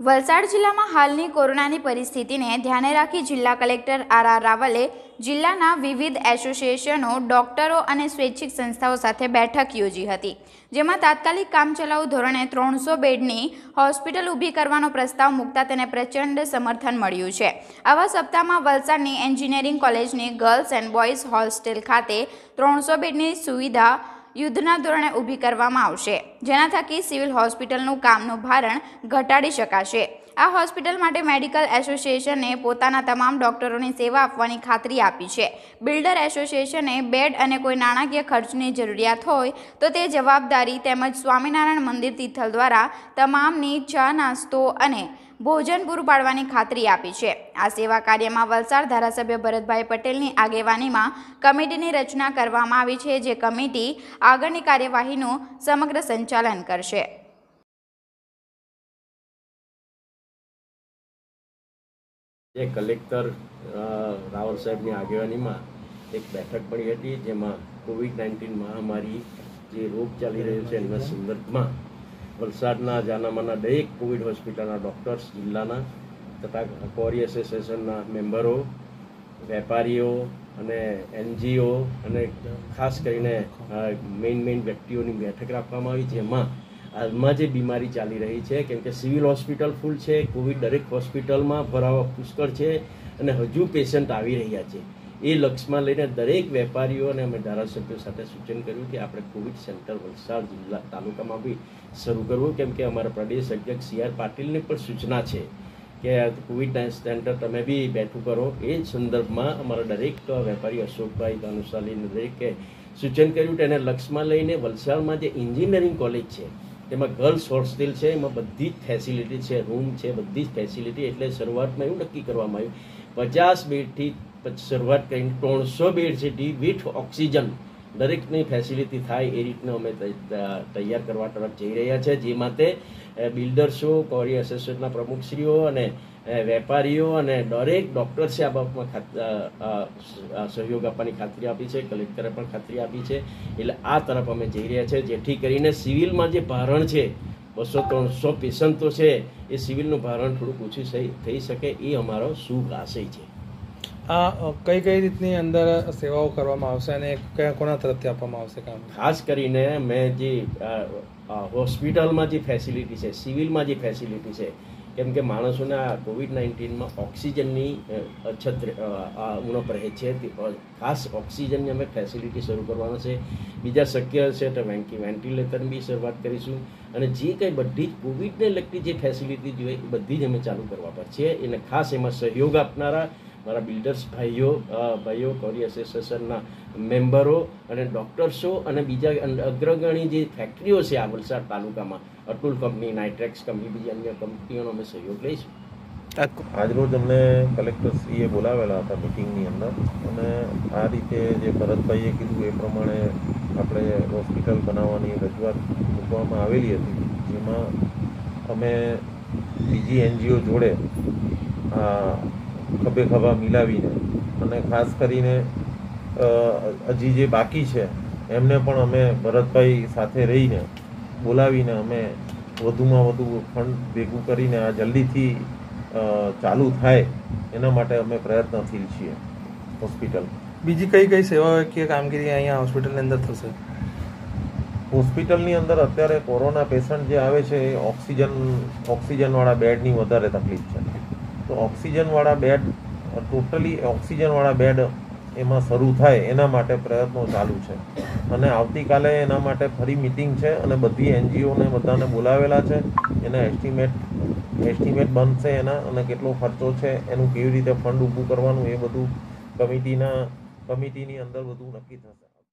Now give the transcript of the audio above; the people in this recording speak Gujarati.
વલસાડ જિલ્લામાં હાલની કોરોનાની પરિસ્થિતિને ધ્યાને રાખી જિલ્લા કલેક્ટર આર આર રાવલે જિલ્લાના વિવિધ એસોસિએશનો, ડોક્ટરો અને સ્વૈચ્છિક સંસ્થાઓ સાથે બેઠક યોજી હતી, જેમાં તાત્કાલિક કામચલાઉ ધોરણે ત્રણસો બેડની હોસ્પિટલ ઊભી કરવાનો પ્રસ્તાવ મૂકતા તેને પ્રચંડ સમર્થન મળ્યું છે. આવા સપ્તાહમાં વલસાડની એન્જિનિયરિંગ કોલેજની ગર્લ્સ એન્ડ બોયઝ હોસ્ટેલ ખાતે ત્રણસો બેડની સુવિધા યુદ્ધના ધોરણે ઊભી કરવામાં આવશે. જેના થકી સિવિલ હોસ્પિટલનું કામનું ભારણ ઘટાડી શકાશે. આ હોસ્પિટલ માટે મેડિકલ એસોસિએશને પોતાના તમામ ડોક્ટરોની સેવા આપવાની ખાતરી આપી છે. બિલ્ડર એસોસિએશને બેડ અને કોઈ નાણાકીય ખર્ચની જરૂરિયાત હોય તો તે જવાબદારી તેમજ સ્વામિનારાયણ મંદિર તિથલ દ્વારા તમામની ચા નાસ્તો અને ભોજન પૂરું પાડવાની ખાતરી આપી છે. આ સેવા કાર્યમાં વલસાડ ધારાસભ્ય ભરતભાઈ પટેલની આગેવાનીમાં કમિટીની રચના કરવામાં આવી છે, જે કમિટી આગળની કાર્યવાહીનું સમગ્ર સંચાલન કરશે. જે કલેક્ટર રાવલ સાહેબની આગેવાનીમાં એક બેઠક પડી હતી, જેમાં કોવિડ નાઇન્ટીન મહામારી જે રોગ ચાલી રહ્યો છે એના સંદર્ભમાં વલસાડના જાનામાના દરેક કોવિડ હોસ્પિટલના ડૉક્ટર્સ, જિલ્લાના તથા કોરી એસોસિએશનના મેમ્બરો, વેપારીઓ અને એનજીઓ અને ખાસ કરીને મેઇન મેઇન વ્યક્તિઓની બેઠક રાખવામાં આવી જેમાં હાલમાં જે બીમારી ચાલી રહી છે, કેમ કે સિવિલ હોસ્પિટલ ફૂલ છે, કોવિડ દરેક હોસ્પિટલમાં ભરાવા પુષ્કળ છે અને હજુ પેશન્ટ આવી રહ્યા છે. એ લક્ષ્યમાં લઈને દરેક વેપારીઓ અને અમે ધારાસભ્યો સાથે સૂચન કર્યું કે આપણે કોવિડ સેન્ટર વલસાડ જિલ્લા તાલુકામાં બી શરૂ કરવું, કેમ કે અમારા પ્રદેશ અધ્યક્ષ સી આર પાટીલની પણ સૂચના છે કે કોવિડ સેન્ટર તમે બી બેઠું કરો. એ સંદર્ભમાં અમારા દરેક વેપારી અશોકભાઈ ધનુષાલીને દરેકે સૂચન કર્યું તેને લક્ષ્યમાં લઈને વલસાડમાં જે એન્જિનિયરિંગ કોલેજ છે, તેમાં ગર્લ્સ હોસ્ટેલ છે, એમાં બધી જ ફેસિલિટી છે, રૂમ છે, બધી જ ફેસિલિટી એટલે શરૂઆતમાં એવું નક્કી કરવામાં આવ્યું. પચાસ બેડથી પછી શરૂઆત કરીને ત્રણસો બેડ છે વિથ ઓક્સિજન દરેકની ફેસિલિટી થાય એ રીતનું અમે તૈયાર કરવા તરફ જઈ રહ્યા છે, જે માટે બિલ્ડર્સો કોરી એસોસિએશનના પ્રમુખશ્રીઓ અને વેપારીઓ અને દરેક ડૉક્ટર્સે આ બાબતમાં સહયોગ આપવાની ખાતરી આપી છે, કલેક્ટરે પણ ખાતરી આપી છે. એટલે આ તરફ અમે જઈ રહ્યા છે, જેથી કરીને સિવિલમાં જે ભારણ છે, બસો ત્રણસો પેશન્ટો છે, એ સિવિલનું ભારણ થોડુંક ઓછું થઈ શકે એ અમારો શુભ આશય છે. આ કઈ કઈ રીતની અંદર સેવાઓ કરવામાં આવશે અને કયા કોના તરફથી આપવામાં આવશે કામ? ખાસ કરીને મેં જે હોસ્પિટલમાં જે ફેસિલિટી છે, સિવિલમાં જે ફેસિલિટી છે, કેમ કે માણસોને આ કોવિડ નાઇન્ટીનમાં ઓક્સિજનની અછત ઉણપ રહે છે. ખાસ ઓક્સિજનની અમે ફેસિલિટી શરૂ કરવાના છે. બીજા શક્ય છે તો વેન્ટિલેટરની બી શરૂઆત કરીશું. અને જે કંઈ બધી જ કોવિડને લગતી જે ફેસિલિટી જોઈએ બધી જ અમે ચાલુ કરવા પર છીએ અને ખાસ એમાં સહયોગ આપનારા મારા બિલ્ડર્સ ભાઈઓ ભાઈઓ કોરી એસોસિએશનના મેમ્બરો અને ડૉક્ટર્સો અને બીજા અગ્રગણી જે ફેક્ટરીઓ છે આ વલસાડ તાલુકામાં અતુલ કંપની નાઇટ્રેક્સ કંપની બીજી અન્ય કંપનીઓનો અમે સહયોગ લઈશું. આજરોજ અમને કલેક્ટરશ્રીએ બોલાવેલા હતા મિટિંગની અંદર અને આ રીતે જે ભરતભાઈએ કીધું એ પ્રમાણે આપણે હોસ્પિટલ બનાવવાની રજૂઆત મૂકવામાં આવેલી હતી જેમાં અમે બીજી એનજીઓ જોડે આ ખભે ખભા મિલાવીને અને ખાસ કરીને હજી જે બાકી છે એમને પણ અમે ભરતભાઈ સાથે રહીને બોલાવીને અમે વધુમાં વધુ ફંડ ભેગું કરીને આ જલ્દીથી ચાલુ થાય એના માટે અમે પ્રયત્નશીલ છીએ હોસ્પિટલ. બીજી કઈ કઈ સેવાકીય કામગીરી અહીંયા હોસ્પિટલની અંદર થશે? હોસ્પિટલની અંદર અત્યારે કોરોના પેશન્ટ જે આવે છે એ ઓક્સિજન ઓક્સિજનવાળા બેડની વધારે તકલીફ છે. તો ઓક્સિજનવાળા બેડ, ટોટલી ઓક્સિજનવાળા બેડ એમાં શરૂ થાય એના માટે પ્રયત્નો ચાલુ છે. અને આવતીકાલે એના માટે ફરી મિટિંગ છે અને બધી એનજીઓને બધાને બોલાવેલા છે. એના એસ્ટિમેટ એસ્ટિમેટ બનશે એના અને કેટલો ખર્ચો છે, એનું કેવી રીતે ફંડ ઊભું કરવાનું એ બધું કમિટીના, કમિટીની અંદર બધું નક્કી થશે.